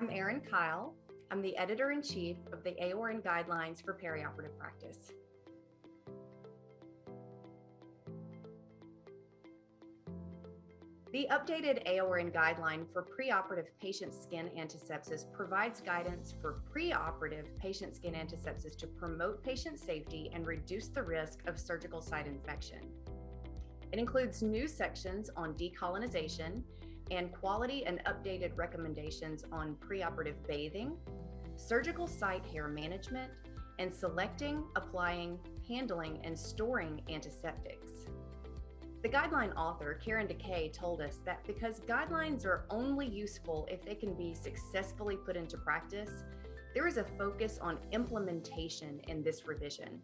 I'm Erin Kyle. I'm the editor in chief of the AORN Guidelines for Perioperative Practice. The updated AORN guideline for preoperative patient skin antisepsis provides guidance for preoperative patient skin antisepsis to promote patient safety and reduce the risk of surgical site infection. It includes new sections on decolonization and quality and updated recommendations on preoperative bathing, surgical site hair management, and selecting, applying, handling, and storing antiseptics. The guideline author, Karen DeKay, told us that because guidelines are only useful if they can be successfully put into practice, there is a focus on implementation in this revision,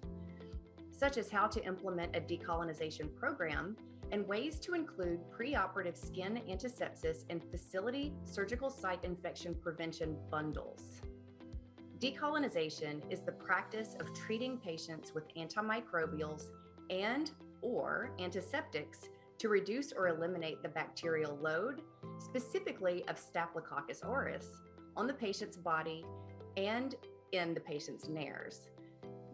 such as how to implement a decolonization program and ways to include preoperative skin antisepsis and facility surgical site infection prevention bundles. Decolonization is the practice of treating patients with antimicrobials and or antiseptics to reduce or eliminate the bacterial load, specifically of Staphylococcus aureus, on the patient's body and in the patient's nares.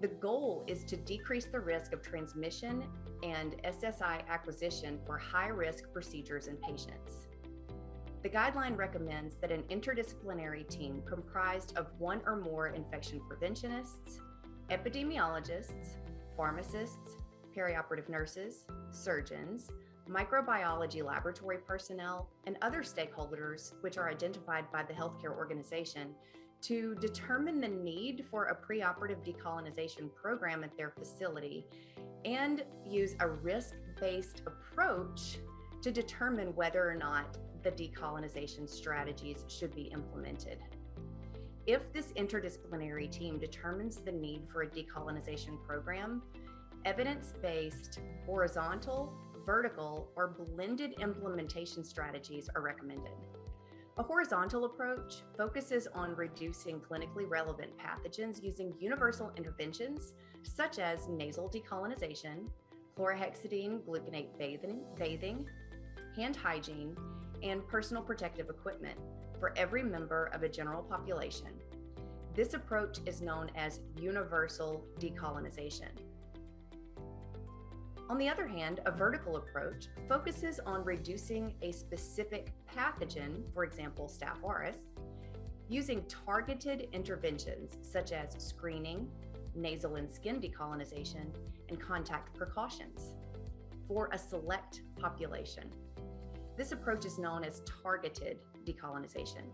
The goal is to decrease the risk of transmission and SSI acquisition for high risk procedures in patients. The guideline recommends that an interdisciplinary team comprised of one or more infection preventionists, epidemiologists, pharmacists, perioperative nurses, surgeons, microbiology laboratory personnel, and other stakeholders, which are identified by the healthcare organization, to determine the need for a preoperative decolonization program at their facility and use a risk based approach to determine whether or not the decolonization strategies should be implemented. If this interdisciplinary team determines the need for a decolonization program, evidence based, horizontal, vertical, or blended implementation strategies are recommended. A horizontal approach focuses on reducing clinically relevant pathogens using universal interventions such as nasal decolonization, chlorhexidine gluconate bathing, bathing, hand hygiene, and personal protective equipment for every member of a general population. This approach is known as universal decolonization. On the other hand, a vertical approach focuses on reducing a specific pathogen, for example, Staph aureus, using targeted interventions such as screening, nasal and skin decolonization, and contact precautions for a select population. This approach is known as targeted decolonization.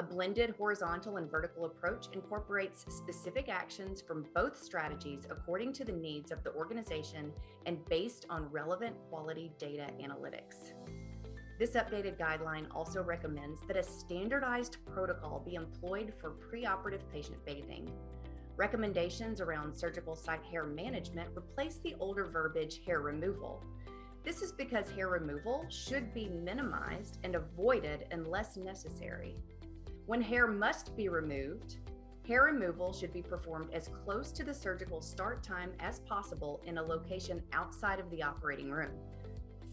A blended horizontal and vertical approach incorporates specific actions from both strategies according to the needs of the organization and based on relevant quality data analytics. This updated guideline also recommends that a standardized protocol be employed for preoperative patient bathing. Recommendations around surgical site hair management replace the older verbiage hair removal. This is because hair removal should be minimized and avoided unless necessary. When hair must be removed, hair removal should be performed as close to the surgical start time as possible in a location outside of the operating room.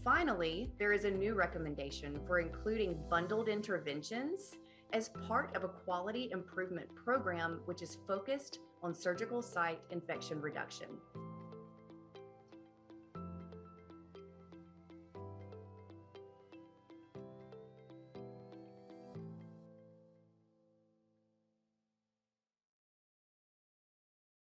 Finally, there is a new recommendation for including bundled interventions as part of a quality improvement program which is focused on surgical site infection reduction.